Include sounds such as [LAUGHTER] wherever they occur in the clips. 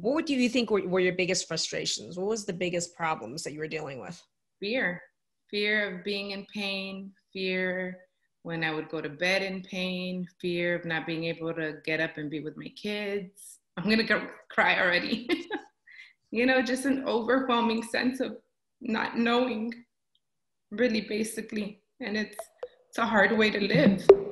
What do you think were, were your biggest frustrations? What was the biggest problems that you were dealing with? Fear, fear of being in pain, fear when I would go to bed in pain, fear of not being able to get up and be with my kids. I'm gonna go [LAUGHS] cry already. [LAUGHS] you know, just an overwhelming sense of not knowing, really basically. And it's it's a hard way to live.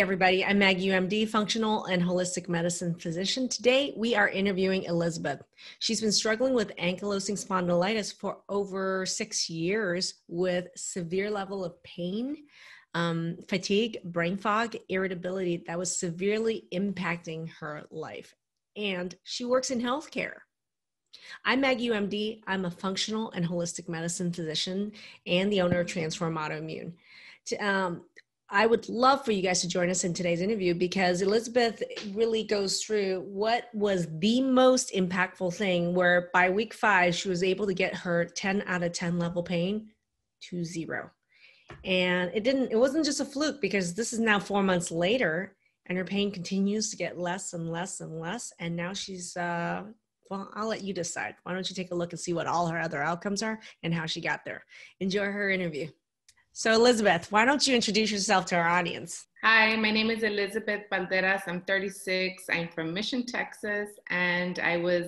Everybody, I'm Maggie Yu MD, functional and holistic medicine physician. Today, we are interviewing Elizabeth. She's been struggling with ankylosing spondylitis for over six years with severe level of pain, um, fatigue, brain fog, irritability that was severely impacting her life. And she works in healthcare. I'm Maggie Yu MD. I'm a functional and holistic medicine physician and the owner of Transform Autoimmune. To, um, I would love for you guys to join us in today's interview because Elizabeth really goes through what was the most impactful thing where by week five, she was able to get her 10 out of 10 level pain to zero. And it didn't, it wasn't just a fluke because this is now four months later and her pain continues to get less and less and less. And now she's, uh, well, I'll let you decide. Why don't you take a look and see what all her other outcomes are and how she got there? Enjoy her interview. So, Elizabeth, why don't you introduce yourself to our audience? Hi, my name is Elizabeth Balderas. I'm 36. I'm from Mission, Texas, and I was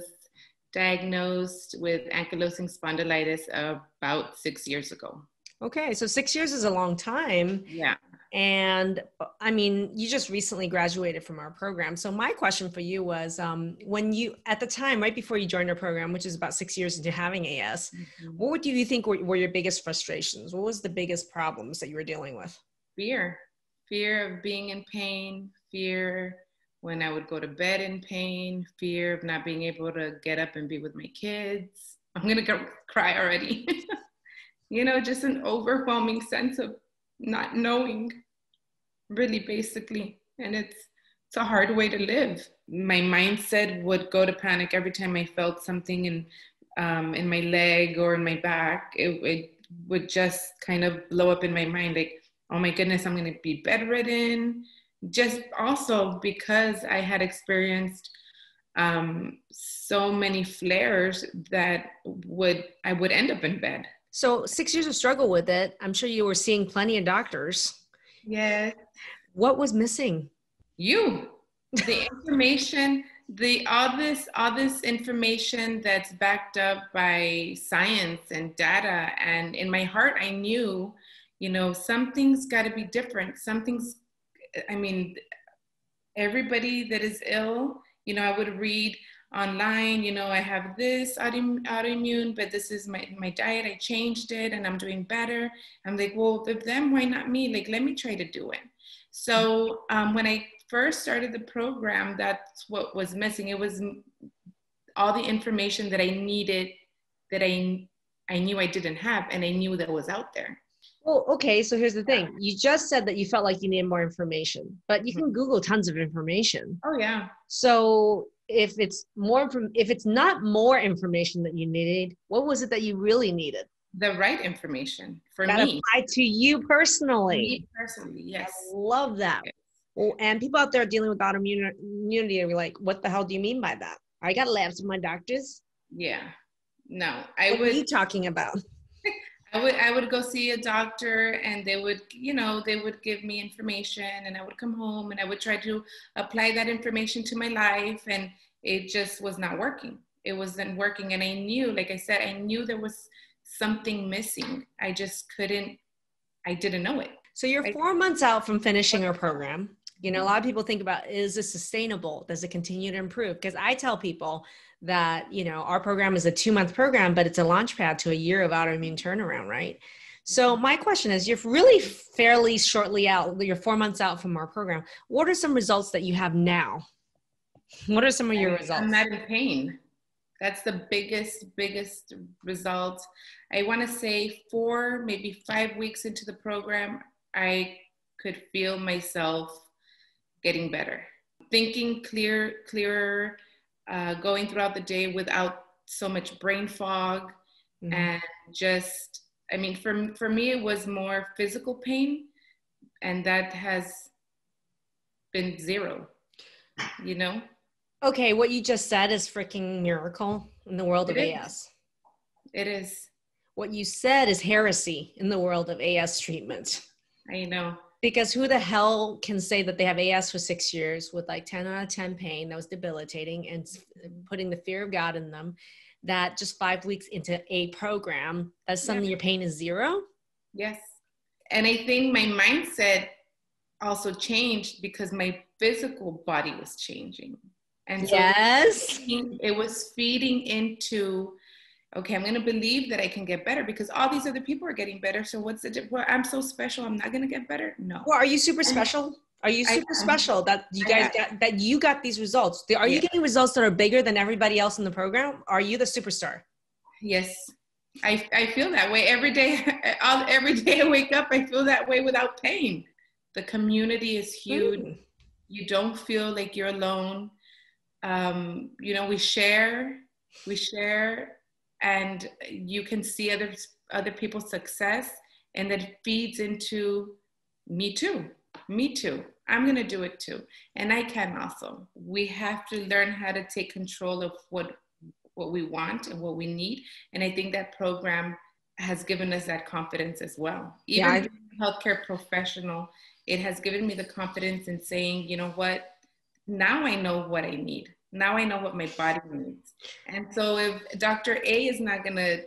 diagnosed with ankylosing spondylitis about six years ago. Okay, so six years is a long time. Yeah. And I mean, you just recently graduated from our program. So my question for you was, um, when you at the time, right before you joined our program, which is about six years into having AS, mm-hmm. what do you think were, were your biggest frustrations? What was the biggest problems that you were dealing with? Fear, fear of being in pain, fear when I would go to bed in pain, fear of not being able to get up and be with my kids. I'm gonna go [LAUGHS] cry already. [LAUGHS] you know, just an overwhelming sense of not knowing really basically. And it's it's a hard way to live. My mindset would go to panic every time i felt something in um, in my leg or in my back. It, it would just kind of blow up in my mind like oh my goodness i'm going to be bedridden. Just also because i had experienced um, so many flares that would i would end up in bed so six years of struggle with it. I'm sure you were seeing plenty of doctors. Yes. What was missing? You. The information, the all this all this information that's backed up by science and data. And in my heart, I knew, you know, something's got to be different. Something's. I mean, everybody that is ill, you know, I would read online, you know, I have this autoimmune, but this is my, my diet. I changed it and I'm doing better. I'm like, well, if them, why not me? Like, let me try to do it. So um, when I first started the program, that's what was missing. It was all the information that I needed that I, I knew I didn't have and I knew that was out there. Well, okay, so here's the thing. You just said that you felt like you needed more information, but you can mm-hmm. Google tons of information. Oh yeah. So if it's more from if it's not more information that you needed what was it that you really needed? The right information for that me. applied to you personally. Me personally yes. I love that. Yes. well, and people out there dealing with autoimmunity are like what the hell do you mean by that? I got labs with my doctors. Yeah. No i what would are you talking about? [LAUGHS] I would I would go see a doctor and they would you know they would give me information and I would come home and I would try to apply that information to my life and it just was not working. It wasn't working and I knew like I said I knew there was something missing. I just couldn't I didn't know it. So you're 4 months out from finishing our program. You know, a lot of people think about is this sustainable? Does it continue to improve? Because I tell people that you know our program is a two month program but it's a launch pad to a year of autoimmune turnaround right so mm-hmm. my question is you're really fairly shortly out you're four months out from our program what are some results that you have now what are some of your results i'm not in pain that's the biggest biggest result i want to say four maybe five weeks into the program i could feel myself getting better thinking clear clearer uh, going throughout the day without so much brain fog mm-hmm. and just i mean for, for me it was more physical pain and that has been zero, you know? Okay, what you just said is freaking miracle in the world of It is. AS. It is. What you said is heresy in the world of AS treatment. I know. Because who the hell can say that they have AS for six years with like 10 out of 10 pain that was debilitating and putting the fear of God in them, that just five weeks into a program, that suddenly your pain is zero? Yes. And I think my mindset also changed because my physical body was changing. And so Yes. it was feeding into okay i'm going to believe that i can get better because all these other people are getting better so what's the di- well i'm so special i'm not going to get better no Well, are you super special? Are you I- super special that you guys got that you got these results? Are you Yeah. getting results that are bigger than everybody else in the program? Are you the superstar? yes I, I feel that way every day [LAUGHS] all, every day i wake up i feel that way without pain the community is huge Mm. you don't feel like you're alone um, you know we share we share and you can see other other people's success and that feeds into me too me too. I'm going to do it too and i can also. We have to learn how to take control of what what we want and what we need and i think that program has given us that confidence as well. Even Yeah, I- healthcare professional it has given me the confidence in saying you know what now I know what I need. Now I know what my body needs. And so if Dr. A is not gonna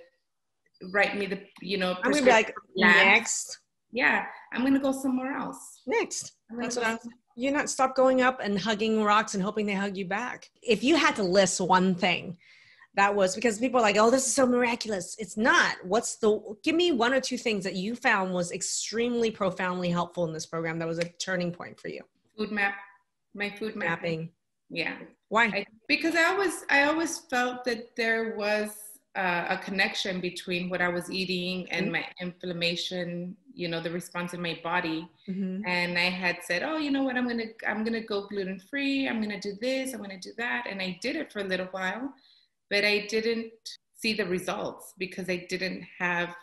write me the, you know, I'm gonna be like labs, next, yeah, I'm gonna go somewhere else. next. That's what I'm. You're not stop going up and hugging rocks and hoping they hug you back. If you had to list one thing that was because people are like, oh, this is so miraculous. It's not. What's the? Give me one or two things that you found was extremely profoundly helpful in this program. That was a turning point for you. food map, my food map. Mapping. Yeah. Why? I, because I always I always felt that there was uh, a connection between what I was eating and Mhm. my inflammation, you know, the response in my body. Mhm. And I had said, oh, you know what, I'm gonna I'm gonna go gluten free. I'm gonna do this. I'm gonna do that. And I did it for a little while, but I didn't see the results because I didn't have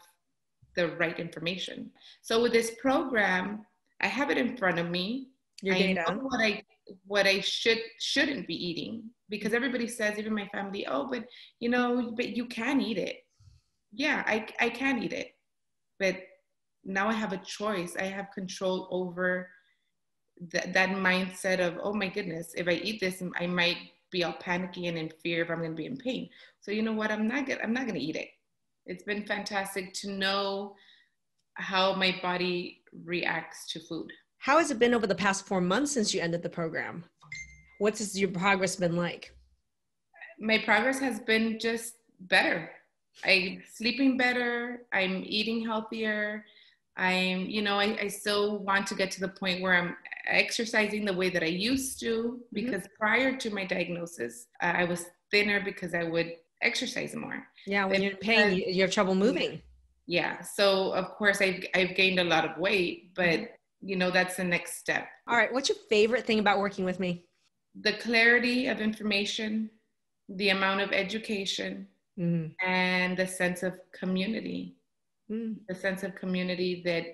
the right information. So with this program, I have it in front of me. Your I data. know what I what I should shouldn't be eating because everybody says, even my family, oh, but you know, but you can eat it. Yeah, I I can eat it, but now I have a choice. I have control over that that mindset of, oh my goodness, if I eat this, I might be all panicky and in fear if I'm going to be in pain. So you know what? I'm not gonna I'm not going to eat it. It's been fantastic to know how my body reacts to food. How has it been over the past four months since you ended the program? What's has your progress been like? my progress has been just better. I'm sleeping better. I'm eating healthier. I'm, you know, I, I still want to get to the point where I'm exercising the way that I used to because prior to my diagnosis, uh, I was thinner because I would exercise more. Yeah, when Then- you're in pain, you, you have trouble moving. Yeah. So of course I've, I've gained a lot of weight, but you know, that's the next step. All right, what's your favorite thing about working with me? The clarity of information, the amount of education, Mm. and the sense of community. Mm. the sense of community that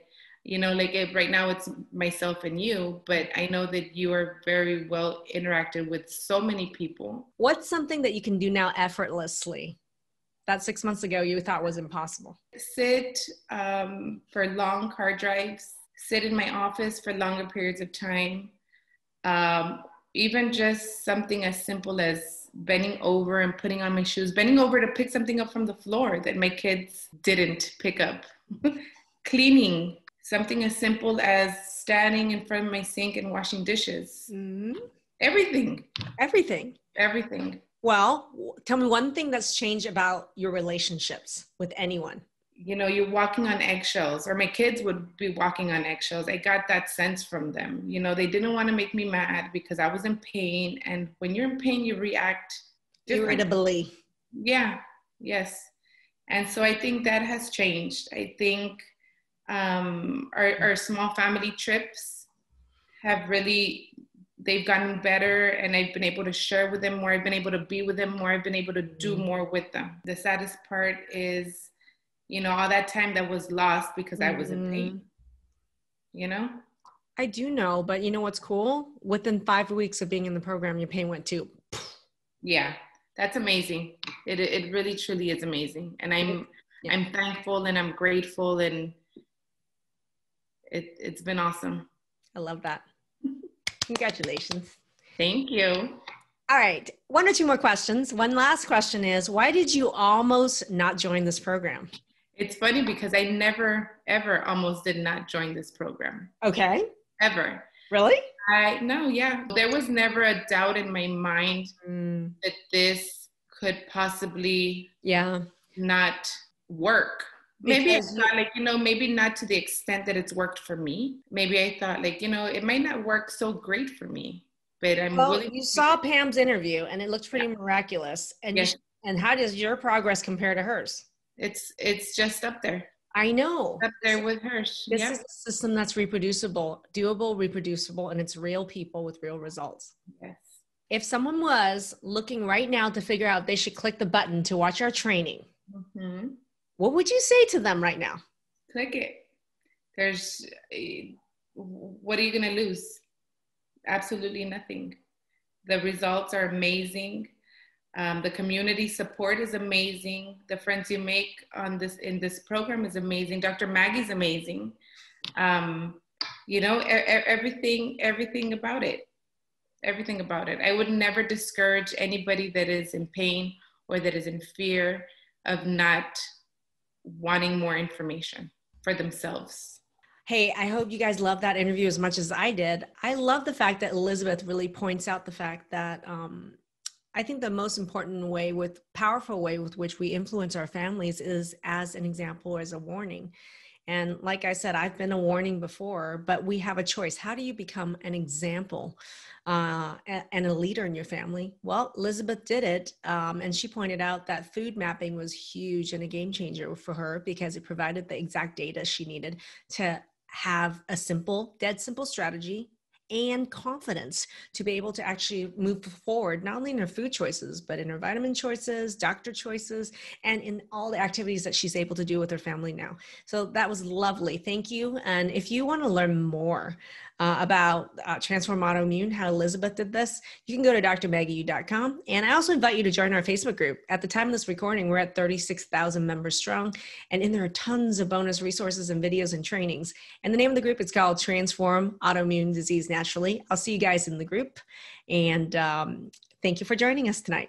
you know like right now it's myself and you but i know that you are very well interacted with so many people What's something that you can do now effortlessly that six months ago you thought was impossible? sit um, for long car drives sit in my office for longer periods of time um, even just something as simple as bending over and putting on my shoes bending over to pick something up from the floor that my kids didn't pick up [LAUGHS] cleaning something as simple as standing in front of my sink and washing dishes Mm. everything Everything. everything Well, tell me one thing that's changed about your relationships with anyone. You know you're walking on eggshells or my kids would be walking on eggshells. I got that sense from them. You know they didn't want to make me mad because i was in pain and when you're in pain you react. Irritably. yeah yes. And so i think that has changed. I think um, our, our small family trips have really they've gotten better and i've been able to share with them more. I've been able to be with them more. I've been able to do Mhm. more with them. The saddest part is you know all that time that was lost because i was in pain mm-hmm. you know I do know, but you know what's cool? Within five weeks of being in the program, your pain went too. Yeah, that's amazing. It it really truly is amazing, and I'm yeah. I'm thankful and I'm grateful, and it it's been awesome. I love that. Congratulations. Thank you. All right, one or two more questions. One last question is why did you almost not join this program? It's funny because I never ever almost did not join this program. Okay. Ever. Really? I no, yeah. There was never a doubt in my mind mm. that this could possibly yeah not work. Maybe it's not like, you know, maybe not to the extent that it's worked for me. Maybe I thought like, you know, it might not work so great for me. But I'm well, you saw Pam's interview and it looked pretty yeah. miraculous. And yes. you, and how does your progress compare to hers? It's it's just up there. I know. Up there with hers. This yep. is a system that's reproducible, doable, reproducible, and it's real people with real results. Yes. If someone was looking right now to figure out they should click the button to watch our training, mm-hmm. what would you say to them right now? Click it. There's, what are you going to lose? Absolutely nothing. The results are amazing. Um, the community support is amazing. The friends you make on this in this program is amazing. Dr. Maggie's amazing. Um, you know, e- everything, everything about it, everything about it. I would never discourage anybody that is in pain or that is in fear of not wanting more information for themselves. Hey, I hope you guys love that interview as much as I did. I love the fact that Elizabeth really points out the fact that um, I think the most important way with powerful way with which we influence our families is as an example or as a warning. And like I said, I've been a warning before, but we have a choice. How do you become an example uh, and a leader in your family? Well, Elizabeth did it. Um, and she pointed out that food mapping was huge and a game changer for her because it provided the exact data she needed to have a simple, dead simple strategy and confidence to be able to actually move forward, not only in her food choices, but in her vitamin choices, doctor choices, and in all the activities that she's able to do with her family now. So that was lovely. Thank you. And if you want to learn more uh, about uh, Transform Autoimmune, how Elizabeth did this, you can go to drmaggie.com. And I also invite you to join our Facebook group. At the time of this recording, we're at 36,000 members strong. And in there are tons of bonus resources and videos and trainings. And the name of the group is called Transform Autoimmune Disease Naturally. I'll see you guys in the group. And um, thank you for joining us tonight.